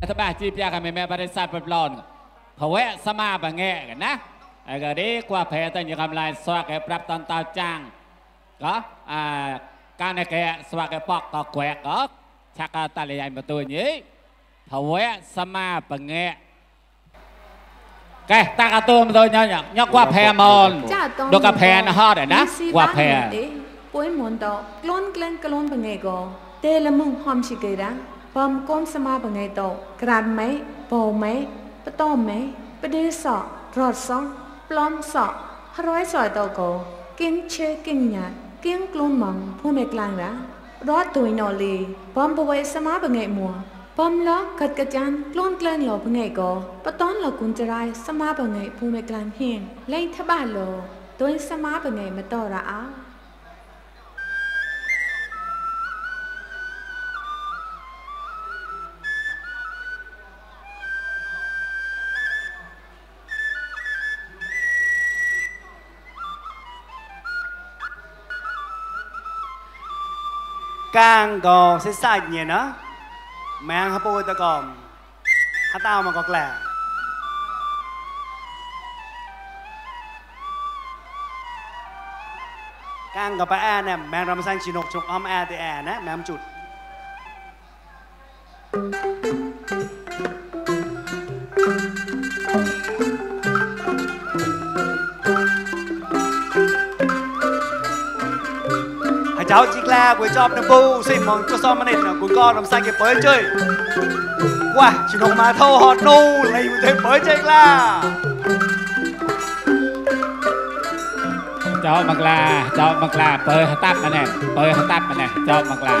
thứ ba chi pia cái mẹ mẹ, bà đi sát bật lòn. Khẩu vẽ sama bà nghe cái nè cái đấy qua phe ta những làm lại xoa cái prap tan tao trang có? À cái này cái xoa cái bọc có quẹt có? Chắc ta lấy anh mà tôi nhỉ? Khẩu vẽ sama bà nghe. Cái ta cả tôi mà tôi nhau nhau nhau qua phe mòn. Được cả phe nó ho đấy nè qua phe ปวยมนต์ดอกกลอนกลนกลอนเป็นไงก็เตละมุงหอมชิเกดัง помкомсамабангай то гранмай помай потоммай пдысо ротсо пломсо хрой сой то ко кин че кин ня кин клун мong пhu me klang ra ro tui no li pom bo wai sama bangay mua pom lo kat ka chan klun klang lo bangay go paton lo kun jarai sama bangay phu me klang hin lai thaba lo tui sama bangay ma to ra ao gò sẽ sai nhỉ nó mang hấp bôi ta còn hả tao mà còn lẻ càng gò bà a nè mang rằm xanh chỉ nộp trong om a thì a nè mang chụt cháu chỉ là của chóp nằm bu xin mong cho son nít là của con làm sao kịp bới chơi qua chỉ không mà thâu hot nu lấy một thêm bới chơi la. cho mặc là, cho mặc là, bơi hạt tát mà nè, bơi hạt tát mà nè, cho mặc là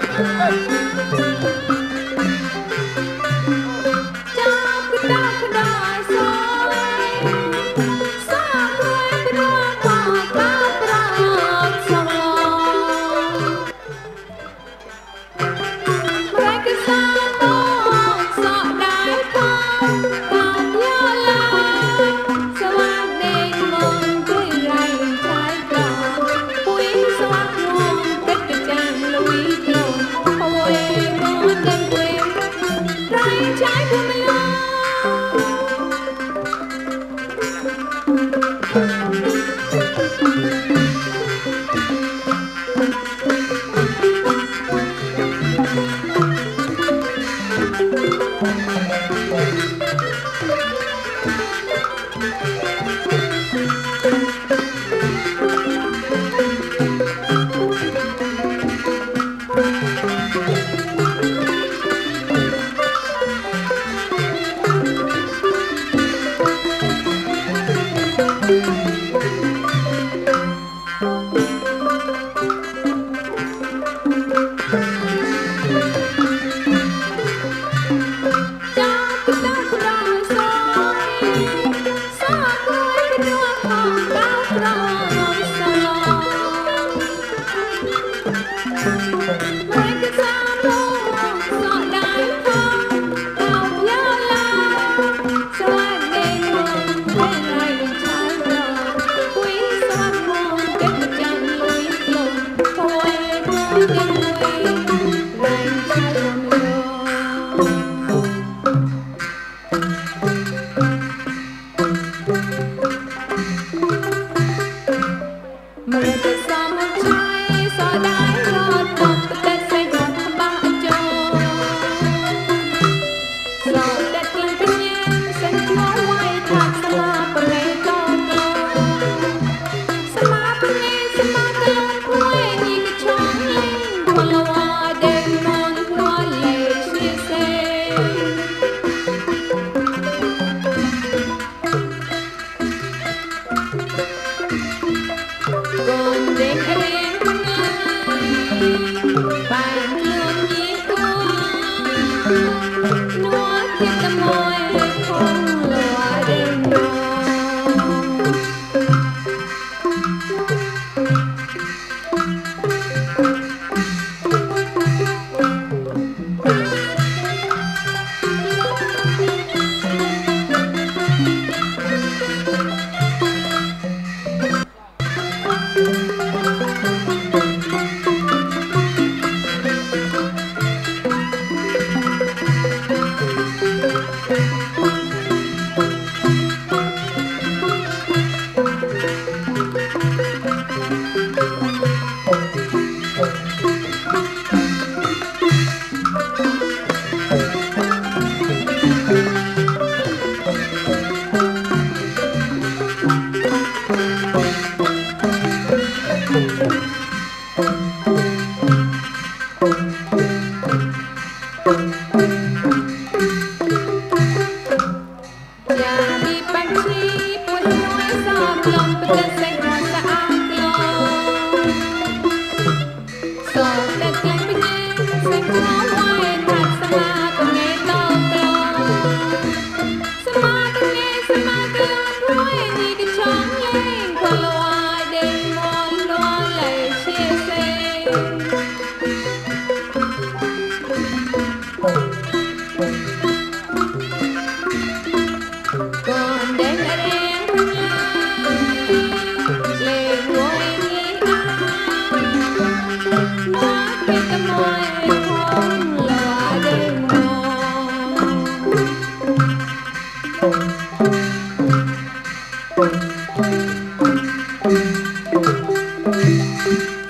哎哎哎 मुक्त समुचाय सदा get the moil.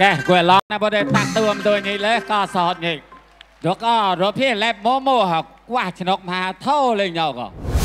លេះគួរឡងណាបើតែតាក់ទួមទួយនេះលេះក៏សតនេះរកក៏រកភីលេបម៉ូម៉ូហកវ៉ាឆ្នុកមហាធោលេងយកក៏